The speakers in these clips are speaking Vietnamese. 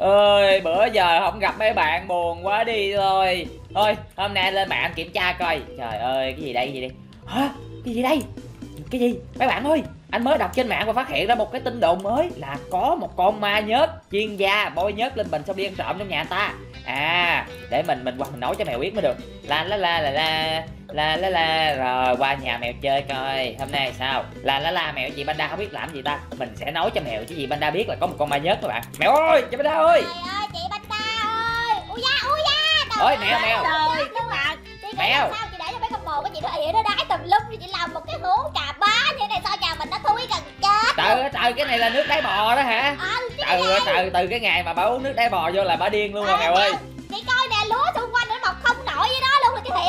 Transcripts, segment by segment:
ơi, bữa giờ không gặp mấy bạn buồn quá đi thôi. Thôi, hôm nay lên mạng kiểm tra coi. Trời ơi, cái gì đây, cái gì đây? Hả? Cái gì đây? Cái gì? Mấy bạn ơi, anh mới đọc trên mạng và phát hiện ra một cái tin đồn mới là có một con ma nhớt, chuyên gia bôi nhớt lên bình xong đi ăn trộm trong nhà ta. À để mình mình hoặc mình nói cho mèo biết mới được. La la la la la la la la. Rồi qua nhà mèo chơi coi. Hôm nay sao? La la la mèo chị Banda không biết làm gì ta? Mình sẽ nói cho mèo chứ chị Banda biết là có một con ma nhớt các bạn. Mèo ơi chị Banda ơi. Trời ơi chị Banda ơi. Ui da ui da ôi mèo mèo. Trời các bạn Mèo. sao chị để cho mấy con bồ của chị nó ỉa nó đái tùm lum Chị làm một cái hố trà bá như này sao nhà mình nó thui gần chết trời ơi trời cái này là nước đáy bò đó hả? Trời ơi trời từ cái ngày mà bà uống nước đáy bò vô là bà điên luôn rồi Ờ, mèo. ơi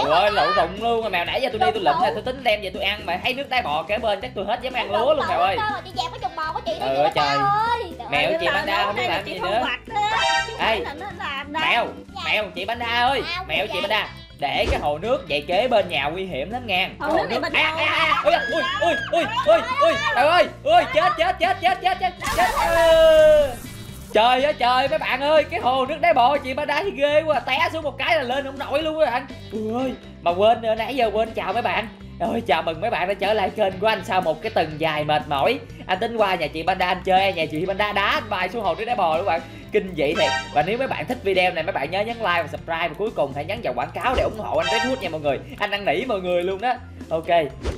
Trời ơi lụ rụng luôn rồi mèo nãy giờ tôi đi tôi lụm Lụ. nè tôi tính đem về tôi ăn mà thấy nước đáy bò kế bên chắc tôi hết dám ăn lúa luôn mèo ơi Chị dẹp cái chuồng bò của chị Trời chị ơi, trời. ơi Mèo ơi, chị Banda không biết làm gì nữa Ê, mèo mèo chị Banda ơi Sao mèo chị vậy? Banda để cái hồ nước vậy kế bên nhà nguy hiểm lắm nha Hồ nước này bên à, à, à, ui ui ui ui ui ui trời ơi ui chết chết chết chết chết chết chết Ờ trời ơi, trời, mấy bạn ơi, cái hồ nước đáy bò chị Banda thì ghê quá, té xuống một cái là lên không nổi luôn các bạn ơi, mà quên, nãy giờ quên chào mấy bạn. Rồi chào mừng mấy bạn đã trở lại kênh của anh sau một cái tuần dài mệt mỏi. Anh tính qua nhà chị panda anh chơi Nhà chị Panda đá anh bay xuống hồ nước đá bò luôn các bạn. Kinh dị thiệt. Và nếu mấy bạn thích video này mấy bạn nhớ nhấn like và subscribe. Và cuối cùng hãy nhấn vào quảng cáo để ủng hộ anh Red Hood nha mọi người. Anh đang nỉ mọi người luôn đó. Ok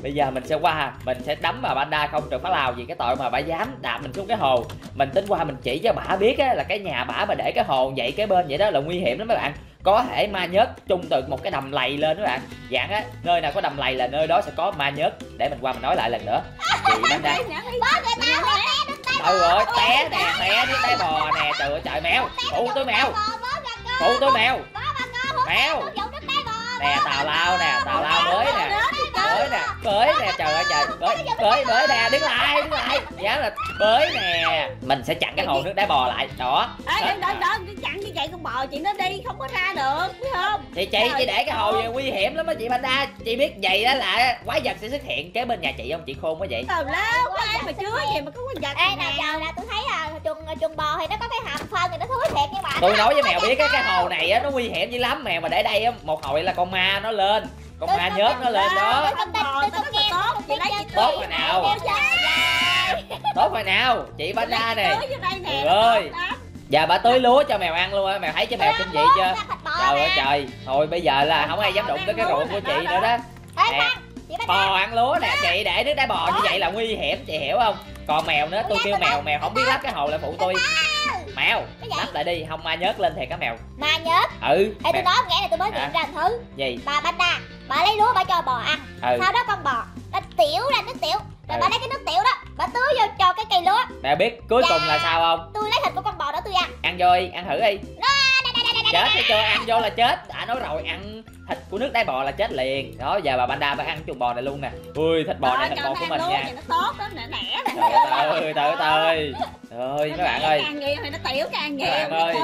bây giờ mình sẽ qua Mình sẽ đấm mà panda không trừ phá lào vì cái tội mà bà dám đạp mình xuống cái hồ. Mình tính qua mình chỉ cho bà biết á, là cái nhà bả mà để cái hồ vậy cái bên vậy đó là nguy hiểm lắm mấy bạn. Có thể ma nhớt chung từ một cái đầm lầy lên các bạn. Dạng á nơi nào có đầm lầy là nơi đó sẽ có ma nhớt. Để mình qua mình nói lại lần nữa chị nó ừ rồi té nè. té nước té bò nè. Trời ơi trời mèo. Phụ tôi mèo. phụ tôi mèo. Mèo. nè tào lao nè tào lao mới nè mới nè bới nè trời ơi trời bới bới bới nè đứng lại đứng lại. Giá là bới nè. Mình sẽ chặn cái hồ nước đá bò lại đó. Ê đừng đừng đừng cái chặn như vậy con bò chị nó đi không có ra được biết không? Thì chị chị để cái hồ này nguy hiểm lắm á chị Banda chị biết vậy đó là quái vật sẽ xuất hiện kế bên nhà chị không? Chị khôn quá vậy. Tào lao có ai mà chứa gì mà có con vật Ê nè giờ là tôi thấy là chuồng chuồng bò thì nó có cái hàm phân thì nó thúi thiệt nhưng mà tôi nói với mèo biết á cái hồ này á nó nguy hiểm dữ lắm. Mèo mà để đây á một hồi là con ma nó lên con ma nhớt nó lên đó. tốt rồi nào. tốt rồi nào. Chị vô đây nè. Trời ơi. giờ bà tưới lúa cho mèo ăn luôn á. Mèo thấy chứ mèo kinh dị chưa? trời ơi trời. Thôi bây giờ là không ai dám đụng tới cái ruộng của chị nữa đó. Nè. bò ăn lúa nè. Chị để nước đá bò như vậy là nguy hiểm chị hiểu không? Còn mèo nữa tôi kêu mèo mèo không biết lắp cái hồ lại phụ tôi. Mèo lắp lại đi. Không ma nhớt lên thì cá mèo. Ma nhớt. Ừ Ê tôi nói nghe này tôi mới nhận ra một thứ. Gì? Bà Banda Bà lấy lúa bà cho bò ăn. Ừ. Sau đó con bò Nó tiểu ra nước tiểu. Rồi Ừ. bà lấy cái nước tiểu đó Bà tưới vô cho cái cây lúa. Mèo biết cuối Dạ. cùng là sao không? Tôi lấy thịt của con bò đó tôi ăn. Ăn vô đi ăn thử đi chết hay chưa ăn vô là chết. Đã nói rồi ăn thịt của nước đáy bò là chết liền. Đó giờ bà Banda phải ăn chuồng bò này luôn nè. Ui thịt bò này thịt cho bò của mình nha. nó tốt lắm nè nẻ nè trời ơi trời ơi trời ơi. Ơi mấy bạn ơi. Ăn nhiều thì nó tiểu càng nhiều bạn ơi.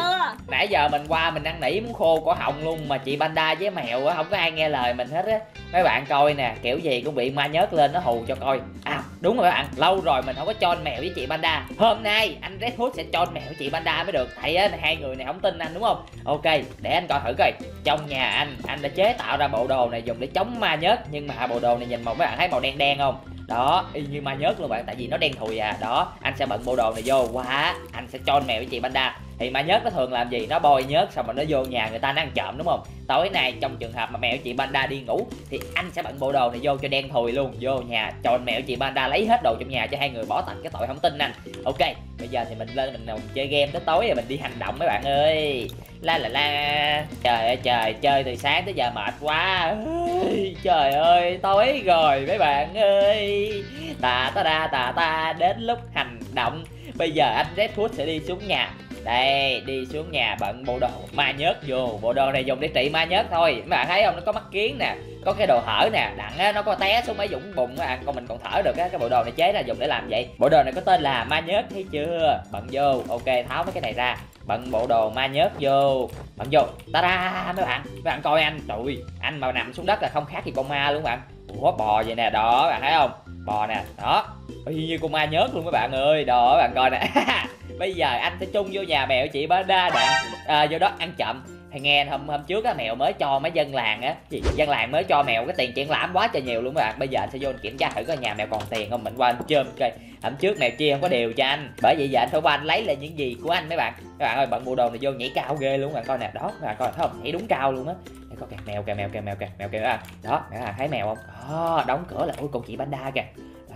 nãy giờ mình qua mình ăn nỉ muốn khô cổ họng luôn mà chị Banda với mèo á không có ai nghe lời mình hết á. Mấy bạn coi nè kiểu gì cũng bị ma nhớt lên nó hù cho coi. À đúng rồi các bạn, lâu rồi mình không có cho mèo với chị Banda hôm nay anh Red Hood sẽ cho mèo với chị Banda mới được. Thấy á, hai người này không tin anh, đúng không? Ok, để anh coi thử coi. Trong nhà anh anh đã chế tạo ra bộ đồ này dùng để chống ma nhớt, nhưng mà bộ đồ này nhìn màu các bạn thấy màu đen đen không? Đó, y như ma nhớt luôn bạn, tại vì nó đen thùi à. Đó, anh sẽ bận bộ đồ này vô. Quá, anh sẽ cho mèo với chị Banda thì ma nhớt nó thường làm gì? Nó bôi nhớt xong rồi nó vô nhà người ta nó ăn trộm, đúng không? Tối nay trong trường hợp mà mẹo chị Banda đi ngủ thì anh sẽ bận bộ đồ này vô cho đen thùi luôn, vô nhà. Cho mẹo chị Banda lấy hết đồ trong nhà cho hai người, bỏ tặng cái tội không tin anh. Ok, bây giờ thì mình lên mình mình chơi game tới tối rồi mình đi hành động mấy bạn ơi. La la la. Trời ơi, trời, chơi từ sáng tới giờ mệt quá. Trời ơi, tối rồi mấy bạn ơi. Tà ta ta tà ta đến lúc hành động. Bây giờ anh Red sẽ đi xuống nhà đây đi xuống nhà bận bộ đồ ma nhớt vô. Bộ đồ này dùng để trị ma nhớt thôi. Mấy bạn thấy không? Nó có mắt kiến nè có cái đồ hở nè. Đặng á nó có té xuống mấy dũng bụng á. Còn mình còn thở được á. Cái bộ đồ này chế ra dùng để làm vậy. Bộ đồ này có tên là ma nhớt thấy chưa? Bận vô. Ok tháo mấy cái này ra. Bận bộ đồ ma nhớt vô. Bận vô. Ta ra mấy bạn. Mấy bạn coi anh. Trời ơi, anh mà nằm xuống đất là không khác gì con ma luôn bạn ủa bò vậy nè đó bạn thấy không? Bò nè đó. Y như con ma nhớt luôn mấy bạn ơi đó bạn coi nè. Bây giờ anh sẽ chung vô nhà mèo chị Panda để à, vô đó ăn chậm thì nghe hôm hôm trước á mèo mới cho mấy dân làng á. Gì dân làng mới cho mèo cái tiền triển lãm quá trời nhiều luôn các bạn. Bây giờ anh sẽ vô anh kiểm tra thử coi nhà mèo còn tiền không mình qua anh chôm coi. Hôm trước mèo chia không có điều cho anh. Bởi vậy giờ anh phải qua anh lấy lại những gì của anh mấy bạn. Các bạn ơi bận bộ đồ này vô nhảy cao ghê luôn các bạn. Coi nè đó các bạn coi thấy không? Nhảy đúng cao luôn á. Đây, có kìa mèo kìa mèo kìa mèo kìa mèo kìa. À. đó các bạn thấy mèo không? Đó đóng cửa là ôi con chị Panda kìa.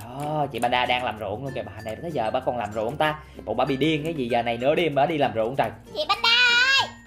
Đó chị Panda đang làm ruộng luôn kìa. Bà này tới giờ bà còn làm ruộng ta. Bộ bà bị điên cái gì giờ này nửa đêm bà đi làm ruộng trời. Chị Panda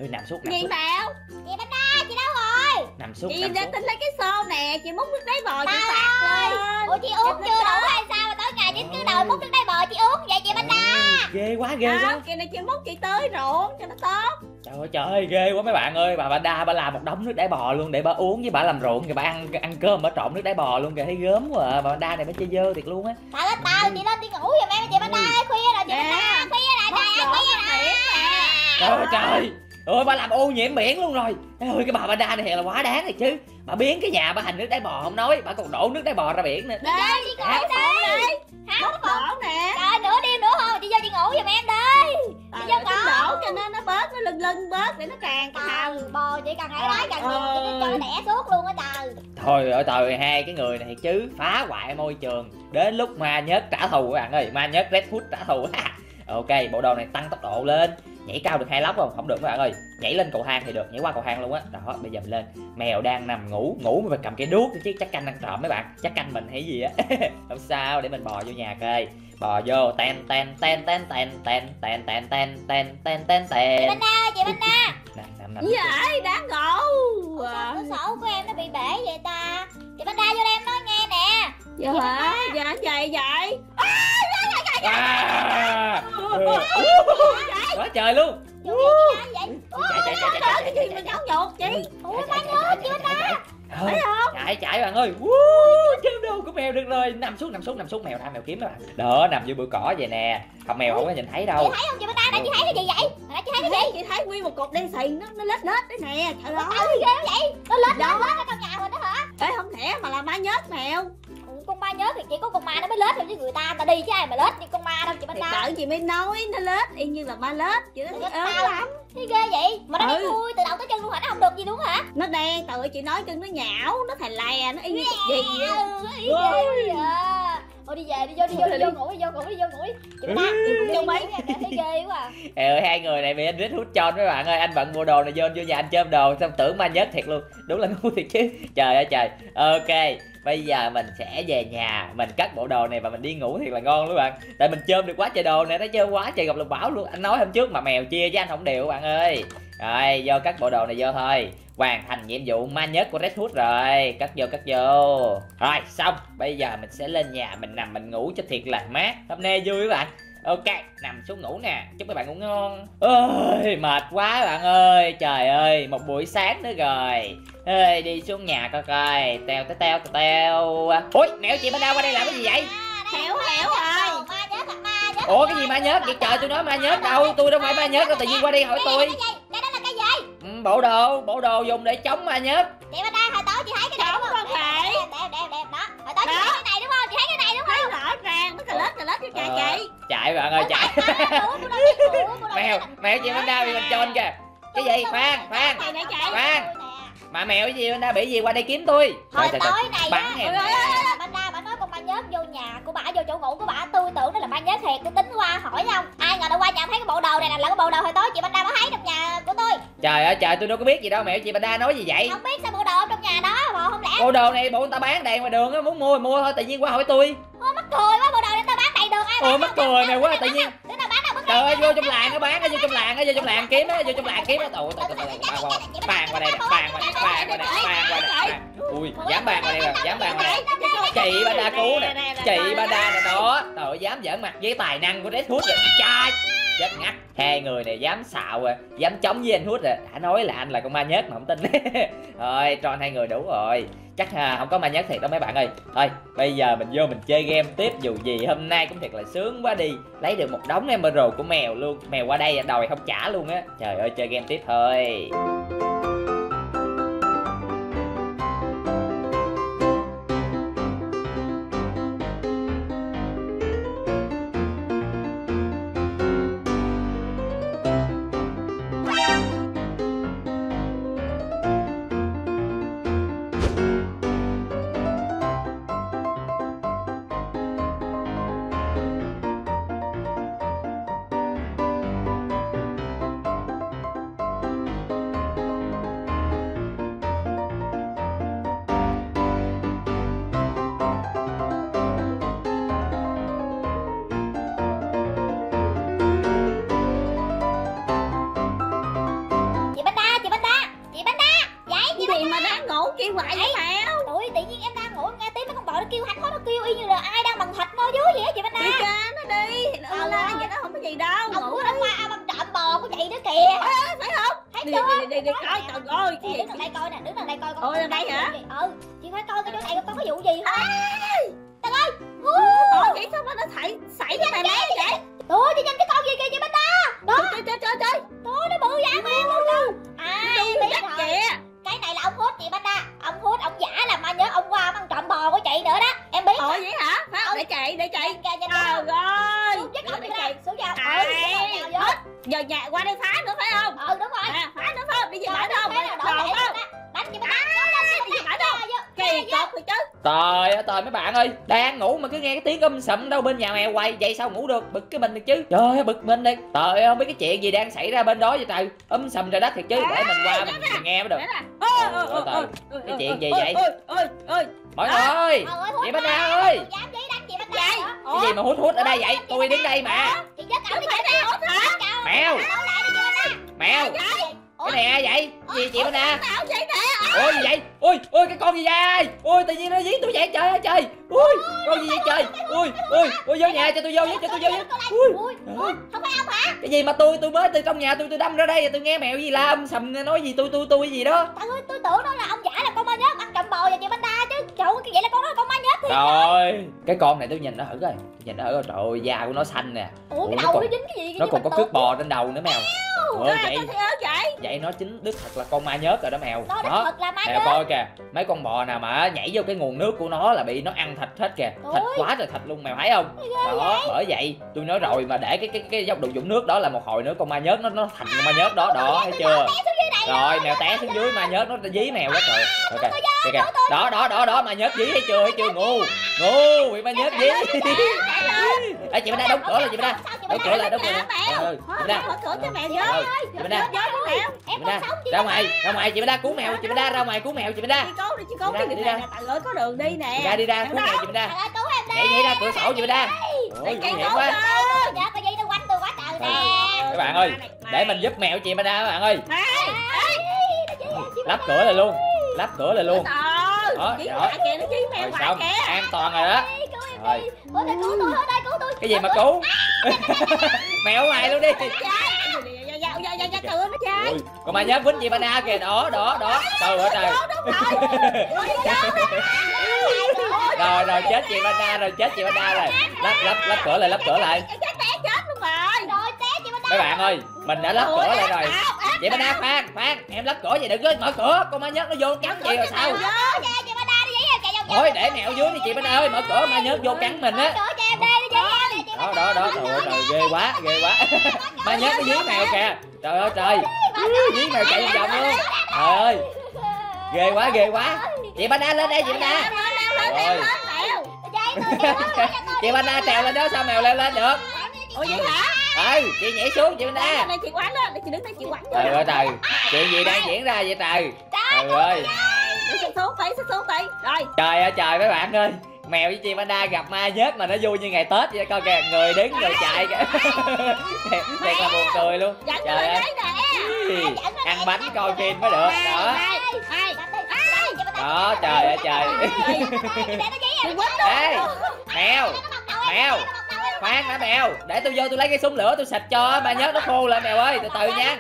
Ôi, nằm xuống nằm Gì xuống Mèo chị Panda chị đâu rồi? Nằm xuống Chị nằm xuống tính lấy cái xô nè Chị múc nước đáy bò chị Ba sạc lên. ủa chị uống chưa? đủ hay sao mà tối ngày chị cứ đòi múc nước đáy bò chị uống vậy chị Panda Ôi, ghê quá ghê quá. Kỳ này chị múc chị tưới ruộng cho nó tốt. Trời ơi trời ơi ghê quá mấy bạn ơi. Bà Panda bà làm một đống nước đáy bò luôn để bà uống với bà làm ruộng kìa bà ăn ăn cơm bà trộn nước đáy bò luôn kìa. Thấy gớm quá à. bà Panda này bà chơi dơ thiệt luôn á. Tao lên tao chị lên đi ngủ giùm em chị Panda ơi khuya rồi chị Nè, Panda khuya rồi trời ơi khuya ra rồi. trời ơi trời ôi bà làm ô nhiễm biển luôn rồi. Trời ơi cái bà Panda này thiệt là quá đáng thiệt chứ. Bà biến cái nhà bà thành nước đáy bò không nói bà còn đổ nước đáy bò ra biển nữa. Đây đi háo ngủ đi. đi. Háo đổ nè. Trời nửa đêm nữa thôi chị vô chị ngủ giùm em đi. Tại vô ngõ. đổ cho nên nó bớt Nó lưng lưng bớt để nó tràn cái Trời, bò chị càng hãy đói càng nhiều chị cho nó đẻ suốt luôn á trời. Thôi ở trời hai cái người này chứ phá hoại môi trường. Đến lúc ma nhớt trả thù các bạn ơi. Ma nhớt red food trả thù. Ok bộ đồ này tăng tốc độ lên nhảy cao được hai lóc không không được các bạn ơi nhảy lên cầu thang thì được nhảy qua cầu thang luôn á đó bây giờ mình lên mèo đang nằm ngủ ngủ mà phải cầm cái đuốc chứ chắc canh ăn trộm mấy bạn chắc canh mình hay gì á không sao để mình bò vô nhà coi bò vô ten ten ten ten ten ten ten ten ten ten ten ten chị ten Panda chị Panda nằm nằm nằm Vậy đáng ngộ cửa sổ của em nó bị bể vậy ta chị Panda vô đây em nói nghe nè Dạ hả Dạ vậy vậy À! Quá trời luôn. Chị vậy? Chạy chạy chạy chạy chạy Cái gì mà giáo dục chị ủa ba nhớ chị Panda Thấy không? Chạy chạy bạn ơi. Woo, chém đồ của mèo được rồi. Nằm xuống nằm xuống nằm xuống. Mèo ra mèo kiếm đó bạn. Đó nằm dưới bụi cỏ vậy nè. Không mèo không có nhìn thấy chị đâu. thấy không? Chị Panda nãy chị thấy cái gì vậy? Nãy chị thấy cái gì? Chị thấy nguyên một cục đen xì nó nó lết lết đấy nè. Trời ơi. ghê vậy? Nó lết lết lết ở trong nhà mình đó hả? Ê không thể mà là má nhớt mèo con ma nhớ thì chỉ có con ma nó mới lết thôi chứ người ta ta đi chứ ai mà lết như con ma đâu chị Thì Panda đợi chị mới nói nó lết y như là ma lết Chị nó ớn lắm. thấy ghê vậy mà nó đi Ừ. thui từ đầu tới chân luôn hả? Nó không được gì luôn hả? Nó đen tự chị nói chân nó nhão Nó thè lè nó y như cục gì vậy Ừ, vậy à. Thôi đi về đi vô đi vô đi vô ngủ đi vô ngủ đi vô ngủ đi Ừ, đi vô vô mấy. mấy thấy ghê quá à. Ơi hai người này bị anh rít hút tròn mấy bạn ơi. Anh bận bộ đồ này vô vô nhà anh chôm đồ xong tưởng ma nhớt thiệt luôn. Đúng là ngu thiệt chứ. Trời ơi trời. Ok. Bây giờ mình sẽ về nhà Mình cất bộ đồ này và mình đi ngủ thiệt là ngon luôn bạn Tại mình chôm được quá trời đồ này Nó chôm quá trời gặp lục bảo luôn Anh nói hôm trước mà mèo chia với anh không đều bạn ơi Rồi vô cất bộ đồ này vô thôi. Hoàn thành nhiệm vụ ma nhớt của Red Hood rồi. Cất vô cất vô. Rồi xong. Bây giờ mình sẽ lên nhà Mình nằm mình ngủ cho thiệt là mát. Hôm nay vui các bạn. Ok, nằm xuống ngủ nè. Chúc các bạn ngủ ngon. Ơi, mệt quá bạn ơi. Trời ơi, một buổi sáng nữa rồi. Ê, đi xuống nhà coi coi. Teo teo teo teo teo Ui, mẹo chị bên đâu? Qua đây làm cái gì vậy? Héo héo rồi Ủa cái gì ma nhớt vậy trời tôi nói ma nhớt đâu Tôi đâu phải ma nhớt đâu. Tự nhiên qua đây hỏi tôi Bộ đồ, bộ đồ dùng để chống ma nhớt chị Panda hồi tối chị thấy cái này Không đúng không? phải. đẹp đẹp đẹp đẹp đó. Hồi tối chị thấy cái này đúng không? Chị thấy cái này đúng Thấy rõ ràng nó cà lết cà lết cha Ờ, chị. Chạy bạn ơi chạy không mèo Mèo, chị bên đâu bị mình trôn kìa? Cái gì, khoan, khoan. chạy Khoan. Mà mèo cái gì bên đâu bị gì qua đây kiếm tôi? Hồi tối này bắn ôi, Panda bà nói con ma nhớt vô nhà của bà vô chỗ ngủ của bà tôi tưởng đó là ma nhớt thiệt tôi tính qua hỏi không ai ngờ đâu qua nhà thấy cái bộ đồ này là cái bộ đồ hồi tối chị Panda bà thấy trong nhà của tôi Trời ơi trời tôi đâu có biết gì đâu mèo chị Banda nói gì vậy không biết sao bộ đồ trong nhà đó mà không lẽ Bộ đồ này bộ người ta bán đầy ngoài đường á Muốn mua thì mua thôi tự nhiên qua hỏi tôi Ô, mắc cười quá bộ đồ này tao bán đầy đường ai Ồ mắc cười mèo quá tự nhiên Trời ơi vô trong làng nó bán á vô trong làng á vô trong làng kiếm á vô trong làng kiếm á Tụi tụi tụi bàn qua đây bàn qua đây bàn qua đây bàn qua đây bàn. Ui dám bàn qua đây rồi dám bàn qua đây Chị Banda cứu nè Chị Banda nè đó Trời dám giỡn mặt với tài năng của Red Hood rồi Trời chết ngắt. Hai người này dám xạo rồi dám chống với anh hút rồi à. đã nói là anh là con ma nhất mà không tin. Rồi tròn hai người đủ rồi. Chắc à, không có ma nhất thiệt đâu mấy bạn ơi. Thôi bây giờ mình vô mình chơi game tiếp. Dù gì hôm nay cũng thiệt là sướng quá đi. Lấy được một đống emerald của mèo luôn. Mèo qua đây à, đòi không trả luôn á. Trời ơi chơi game tiếp thôi. Kêu hoài vậy mèo ui tự nhiên em đang ngủ nghe tiếng mấy con bò nó kêu hạnh phúc nó kêu y như là ai đang bằng thịt nó dưới vậy á chị Bánh đi cha nó đi nó la vậy nó không có gì đâu. Ông ngủ của đi. nó qua ông ông trộm bò của chị nữa kìa. Phải không? Thấy đi chưa? đi đi đi coi trời ơi cái gì? đứng đằng đây coi nè đứng đằng đây coi con Ôi, đằng đây hả? ừ chị phải coi cái chỗ này có cái vụ gì không? Ôi vậy sao mà nó xảy xảy ra mày bé vậy? Ủa chị nhìn cái con gì kìa chị Bánh Đa Đó. Trời trời trời trời. Ủa nó bự dã man luôn đâu giờ nhà qua đây phá nữa phải không? Ừ đúng rồi. À phá nữa phải không? Đi về bển không? đổ không Đánh Đa Xuống lên đi về bển không kỳ cục rồi chứ. Trời ơi trời mấy bạn ơi Đang ngủ mà cứ nghe cái tiếng um sầm đâu bên nhà mèo quay Vậy sao ngủ được? Bực cái mình được chứ. Trời ơi bực mình đi. Trời ơi không biết cái chuyện gì đang xảy ra bên đó vậy trời. Um sầm trời đất thiệt chứ Để mình qua mình, mình nghe mới được. Cái chuyện gì vậy? Mọi người! Chị Bánh. Đa ơi. Cái gì mà hút hút ở đây vậy? Tôi đứng đây mà. Chị dứt ông đi phải hút hả Mèo. Mèo? Cái này ai vậy? Gì chị vậy nè. Ôi gì vậy? Ôi ôi cái con gì vậy? Ôi tự nhiên nó dí tôi vậy trời ơi trời Ui con gì vậy trời? Ui ui ui vô nhà cho tôi vô với cho tôi vô với. Ui không phải ông hả? cái gì mà tôi tôi mới từ trong nhà tôi tôi đâm ra đây và tôi nghe mèo gì la âm sầm nói gì tôi tôi tôi gì đó. Trời ơi, tôi tưởng đó là ông giả là con ma nhớt ăn trộm bò và chị Bánh Đa. Trời ơi, cái vậy là con đó là con ma nhớt thì. rồi cái con này tôi nhìn nó thử coi. Tôi nhìn nó thử coi. Trời ơi da của nó xanh nè. Ủa, Ủa, cái nó đầu còn- nó dính cái gì? nó còn có cước bò trên đầu nữa mèo. Ủa, vậy vậy? vậy nó chính đích thật là con ma nhớt rồi đó mèo. Nó đích đó. thật là ma mèo coi kìa mấy con bò nào mà nhảy vô cái nguồn nước của nó là bị nó ăn thịt hết kìa. Thịt quá trời thịt luôn mèo thấy không? Đó bởi vậy tôi nói rồi mà để cái cái cái dốc đục dũng nước đó là một hồi nữa con ma nhớt nó nó thành con ma nhớt đó đó thấy chưa? rồi mèo té xuống dưới ma nhớt nó dí mèo đó trời. Ok đó đó đó đó ma nhớt dí thấy chưa thấy chưa ngu ngu bị ma nhớt dí Ê, chị bên đây đóng cửa lại chị bên đây đóng cửa lại đóng cửa lại Ừ, chị bên đây mở cửa cho mèo vô Ừ, chị bên đây chị bên đây chị ra ngoài ra ngoài chị bên đây cứu mèo chị bên đây ra ngoài cứu mèo chị bên đây đi cố đi chị cố Đi trời ơi có đường đi nè ra đi ra cứu mèo chị bên đây cứu nhảy nhảy ra cửa sổ chị bên đây ôi nguy hiểm quá Dạ, có gì nó quanh tôi quá trời nè. các bạn ơi để mình giúp mèo chị bên đây các bạn ơi lắp cửa lại luôn lắp cửa lại luôn Đó, dí đó. kìa nó mèo kìa an toàn rồi đó Ê, Cứu em Rồi. đi. Ủa, đây cứu tôi thôi, đây cứu tôi. cái gì mà cứu mèo ở ngoài luôn đi Dạ, dạ, dạ, dạ, dạ, con ma nhớ quýnh chị đây kìa đó đó đó trời ơi trời rồi rồi chết chị đây rồi chết chị đây rồi lắp lắp lắp cửa lại lắp cửa lại Chết té chết luôn rồi Rồi, té chị Bánh Đa. mấy bạn ơi mình đã lắp cửa lại rồi chị đây khoan khoan em lắp cửa vậy đừng có mở cửa con ma nhớ nó vô cắn chị rồi sao thôi để mèo dưới đi chị bên đây ơi mở cửa ma nhớ vô cắn mình Mở á cửa cho em đi, đi giấy em đi, chị đó đó. Đó trời ơi trời ghê quá ghê quá. Ma nhớ nó dí mèo kìa. Trời ơi trời. Dí mèo chạy vòng vòng luôn. Trời ơi. Ghê quá ghê quá. Chị bên đây lên đây chị bên đây Rồi. Chị bên đây trèo lên đó sao mèo leo lên được? Ủa vậy hả? ừ chị nhảy xuống chị bên đây đây chị quán đó. Chị đứng đây chị quán trời ơi trời. Chuyện gì đang diễn ra vậy trời? Trời ơi Để xuống xuống tí xuống xuống tí. Rồi. Trời ơi trời mấy bạn ơi. Mèo với chị Panda gặp ma nhớt mà nó vui như ngày Tết vậy coi kìa người đứng người chạy kìa. thiệt là buồn cười luôn. Dẫn trời ơi. ăn bánh coi phim mới được đó. đó trời ơi trời. Luôn. Ê mèo mèo. khoan đã mèo. Để tôi vô tôi lấy cái súng lửa tôi xịt cho ma nhớt nó khô lại mèo ơi. Từ từ nha.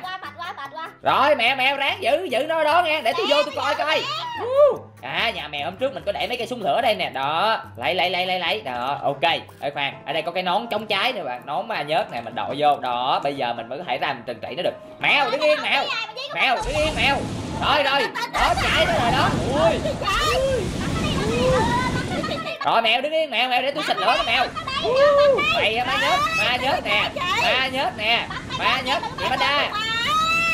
rồi mèo mèo ráng giữ giữ nó đó nghe để tôi vô tôi coi coi à nhà mèo hôm trước mình có để mấy cây súng lửa đây nè. Đó. Lấy lấy lấy lấy lấy. Đó, ok. Ê, khoan. Ở đây có cái nón chống cháy nè bạn. Nón ma nhớt nè, mình đội vô. Đó, bây giờ mình mới có thể ra mình trừng trị nó được. Mèo, đứng yên, mèo. Mèo, đứng yên, mèo. Rồi rồi. Đó chạy nó rồi đó. Ui. Rồi, mèo, đứng yên, mèo mèo, để tôi xịt lửa mèo. Mày ma nhớt ma nhớt nè. Ma nhớt nè. Ma nhớt. Chị Banda đa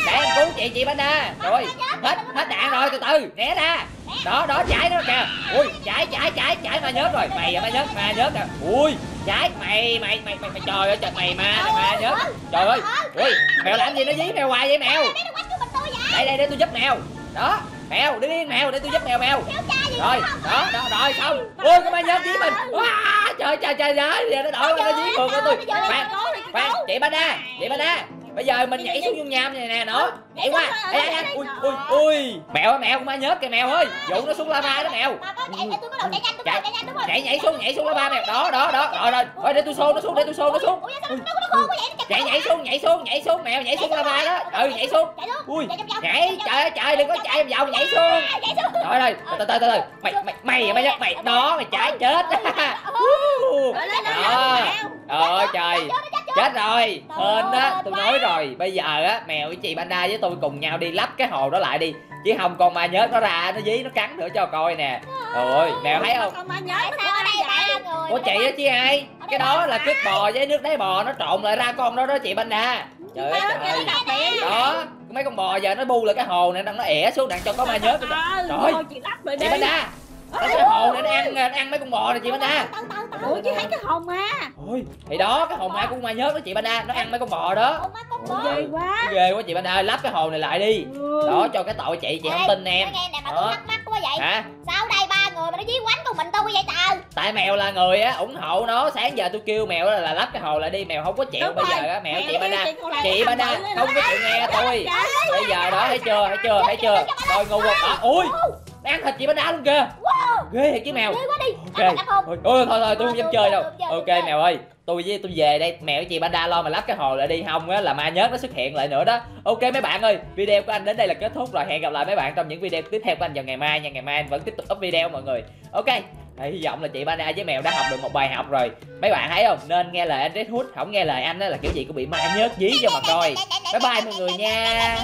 để em cứu chị chị Banda đa rồi hết hết đạn rồi từ từ né ra. Đó đó chạy nó kìa. Ui chạy chạy chạy chạy ma nhớt rồi. Mày ma nhớt ma nhớt nè ui chạy mày mày mày mày, mày trời ơi trời mày ma ma nhớt trời ơi ui mèo làm gì nó dí mèo hoài vậy mèo? Đây đây để tôi giúp mèo. Đó mèo đứng yên mèo để tôi giúp mèo mèo. Rồi đó đó rồi xong. Ui có ma nhớt dí mình. Wow, trời trời trời trời nó đổi nó dí phường của tôi. khoan khoan chị ba đa chị ba đa bây giờ mình nhảy xuống dung nham này nè nữa nhảy qua ê, ê, ê, ui ui ui mèo á, mèo con ma nhớt kìa mèo ơi dụ nó xuống lava đó mèo chạy chạy chạy không nhảy nhảy xuống nhảy xuống lava mèo đó đó đó rồi rồi rồi để tôi xô nó xuống để tôi xô nó xuống nhảy nhảy xuống nhảy xuống nhảy xuống mèo nhảy xuống lava đó ừ nhảy xuống chạy xuống ui chạy nhảy trời ơi trời đừng có chạy vòng nhảy xuống chạy rồi rồi từ từ từ từ mày mày mày mày mày đó mày trái chết Rồi trời chết rồi. Trời hên á ơi, tôi nói rồi. Bây giờ á mèo với chị panda với tôi cùng nhau đi lắp cái hồ đó lại đi. Chứ không con ma nhớt nó ra nó dí nó cắn nữa cho coi nè. Ôi mèo thấy không? Con ma nhớ tại nó sao ở đây ba người Ủa chị á chứ ai? Cái đó là cứt bò với nước đáy bò nó trộn lại ra con đó đó chị panda. Trời ơi trời. đó mấy con bò giờ nó bu lại cái hồ này đang nó ẻ xuống đang cho có ma nhớt Trời Trời ơi, ơi. chị lắp rồi chị đi. panda Đó, cái hồ nó ăn nó ăn mấy con bò này chị tao tao tao Ủa chứ thấy cái hồn ma. ôi thì đó cái hồ ma của ma nhớt đó chị panda nó ăn mấy con bò đó. Con bò Ghê quá. ghê quá chị panda ơi lắp cái hồ này lại đi. Ừ. đó cho cái tội chị chị không tin em. nghe nè mà tôi thắc mắc quá vậy. Hả? Sao đây ba người mà nó dí quánh con mình tôi vậy trời? Tại mèo là người á ủng hộ nó. Sáng giờ tôi kêu mèo là, là lắp cái hồ lại đi. Mèo không có chịu bây giờ á mèo chị lại chị lên không có chịu nghe tôi. bây giờ đó thấy chưa thấy chưa thấy chưa? rồi ngu quật đó ui ăn thịt chị panda luôn kìa ghê thiệt chứ mèo ghê quá đi ok ăn không ôi ôi, thôi thôi tôi không dám chơi đâu ok mèo ơi tôi với tôi về đây mèo với chị panda lo mà lắp cái hồ lại đi không á là ma nhớt nó xuất hiện lại nữa đó ok mấy bạn ơi video của anh đến đây là kết thúc rồi hẹn gặp lại mấy bạn trong những video tiếp theo của anh vào ngày mai nha ngày mai anh vẫn tiếp tục up video mọi người ok hy vọng là chị panda với mèo đã học được một bài học rồi mấy bạn thấy không nên nghe lời anh Red Hood không nghe lời anh á là kiểu gì cũng bị ma nhớt dí cho mà coi bye bye mọi người nha